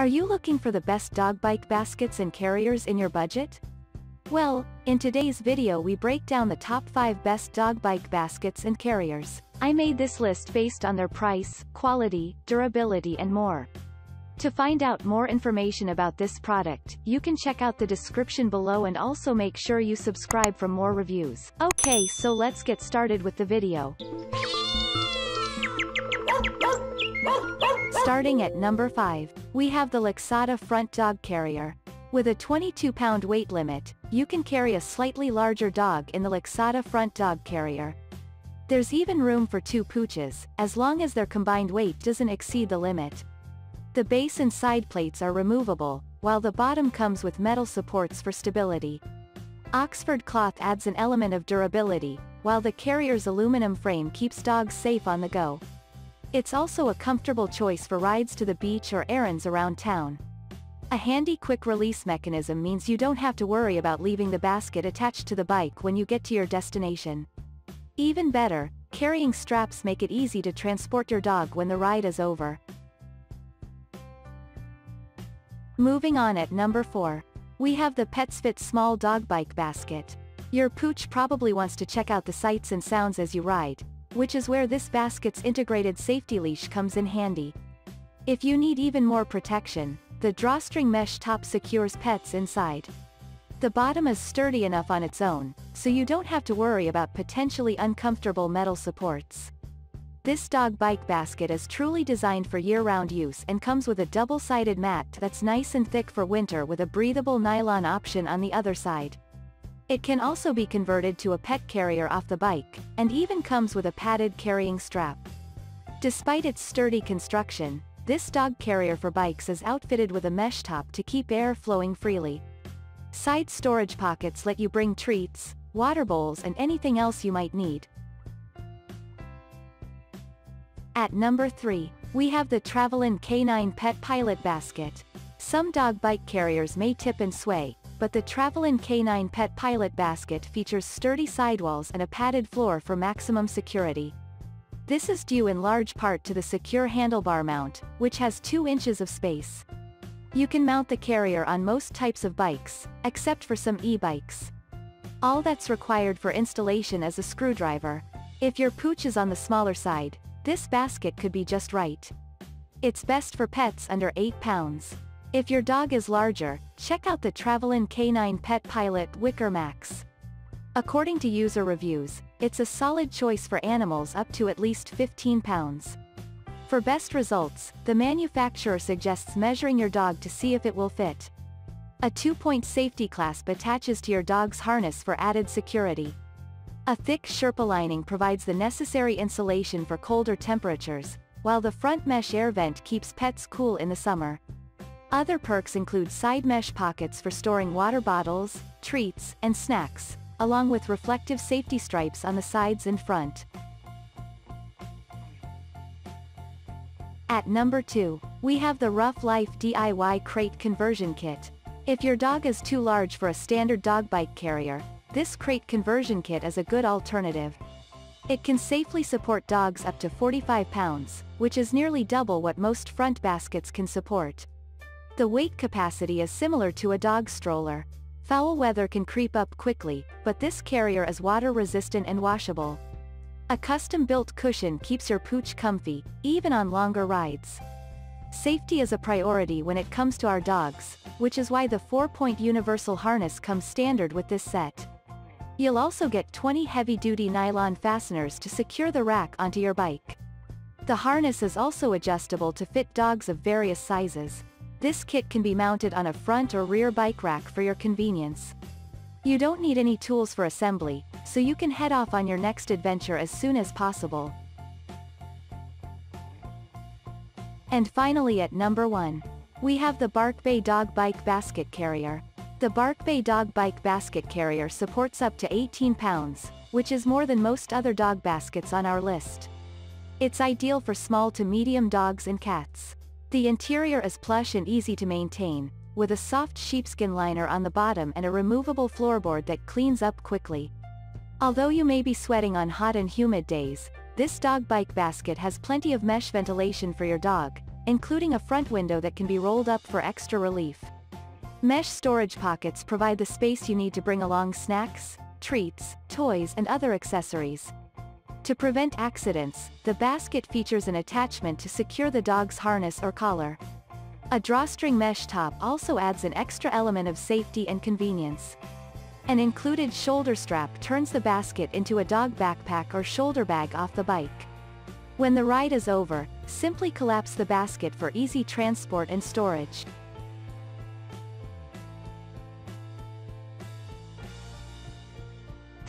Are you looking for the best dog bike baskets and carriers in your budget? Well, in today's video we break down the top 5 best dog bike baskets and carriers. I made this list based on their price, quality, durability and more. To find out more information about this product, you can check out the description below and also make sure you subscribe for more reviews. Okay so let's get started with the video. Starting at number 5, we have the Lixada Front Dog Carrier. With a 22-pound weight limit, you can carry a slightly larger dog in the Lixada Front Dog Carrier. There's even room for two pooches, as long as their combined weight doesn't exceed the limit. The base and side plates are removable, while the bottom comes with metal supports for stability. Oxford cloth adds an element of durability, while the carrier's aluminum frame keeps dogs safe on the go. It's also a comfortable choice for rides to the beach or errands around town. A handy quick release mechanism means you don't have to worry about leaving the basket attached to the bike when you get to your destination. Even better, carrying straps make it easy to transport your dog when the ride is over. Moving on at number 4. We have the PetsFit Small Dog Bike Basket. Your pooch probably wants to check out the sights and sounds as you ride, which is where this basket's integrated safety leash comes in handy. If you need even more protection, the drawstring mesh top secures pets inside. The bottom is sturdy enough on its own, so you don't have to worry about potentially uncomfortable metal supports. This dog bike basket is truly designed for year-round use and comes with a double-sided mat that's nice and thick for winter with a breathable nylon option on the other side. It can also be converted to a pet carrier off the bike, and even comes with a padded carrying strap. Despite its sturdy construction, this dog carrier for bikes is outfitted with a mesh top to keep air flowing freely. Side storage pockets let you bring treats, water bowls and anything else you might need, At number 3, we have the Travelin K9 Pet Pilot Basket. Some dog bike carriers may tip and sway, but the Travelin K9 Pet Pilot Basket features sturdy sidewalls and a padded floor for maximum security. This is due in large part to the secure handlebar mount, which has 2 inches of space. You can mount the carrier on most types of bikes, except for some e-bikes. All that's required for installation is a screwdriver. If your pooch is on the smaller side, this basket could be just right. It's best for pets under 8 pounds. If your dog is larger, check out the Travelin K9 Pet Pilot Wicker Max. According to user reviews, it's a solid choice for animals up to at least 15 pounds. For best results, the manufacturer suggests measuring your dog to see if it will fit. A two-point safety clasp attaches to your dog's harness for added security. A thick Sherpa lining provides the necessary insulation for colder temperatures, while the front mesh air vent keeps pets cool in the summer. Other perks include side mesh pockets for storing water bottles, treats, and snacks, along with reflective safety stripes on the sides and front. At number 2, we have the RuffLyfe DIY Crate Conversion Kit. If your dog is too large for a standard dog bike carrier, this crate conversion kit is a good alternative. It can safely support dogs up to 45 pounds, which is nearly double what most front baskets can support. The weight capacity is similar to a dog stroller. Foul weather can creep up quickly, but this carrier is water-resistant and washable. A custom-built cushion keeps your pooch comfy, even on longer rides. Safety is a priority when it comes to our dogs, which is why the 4-point universal harness comes standard with this set. You'll also get 20 heavy-duty nylon fasteners to secure the rack onto your bike. The harness is also adjustable to fit dogs of various sizes. This kit can be mounted on a front or rear bike rack for your convenience. You don't need any tools for assembly, so you can head off on your next adventure as soon as possible. And finally at number 1. We have the Bark Bay Dog Bike Basket Carrier. The Bark Bay Dog Bike Basket Carrier supports up to 18 pounds, which is more than most other dog baskets on our list. It's ideal for small to medium dogs and cats. The interior is plush and easy to maintain, with a soft sheepskin liner on the bottom and a removable floorboard that cleans up quickly. Although you may be sweating on hot and humid days, this dog bike basket has plenty of mesh ventilation for your dog, including a front window that can be rolled up for extra relief. Mesh storage pockets provide the space you need to bring along snacks, treats, toys and other accessories. To prevent accidents, the basket features an attachment to secure the dog's harness or collar. A drawstring mesh top also adds an extra element of safety and convenience. An included shoulder strap turns the basket into a dog backpack or shoulder bag off the bike. When the ride is over, simply collapse the basket for easy transport and storage.